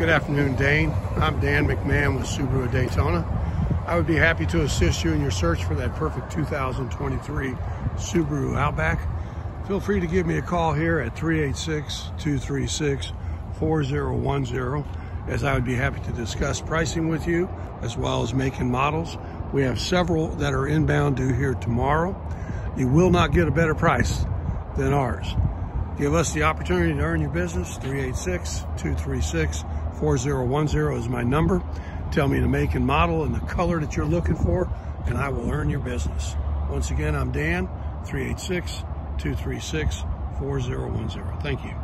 Good afternoon, Dane. I'm Dan McMahon with Subaru of Daytona. I would be happy to assist you in your search for that perfect 2023 Subaru Outback. Feel free to give me a call here at 386-236-4010 as I would be happy to discuss pricing with you as well as making models. We have several that are inbound due here tomorrow. You will not get a better price than ours. Give us the opportunity to earn your business. 386-236-4010 is my number. Tell me the make and model and the color that you're looking for, and I will earn your business. Once again, I'm Dan, 386-236-4010. Thank you.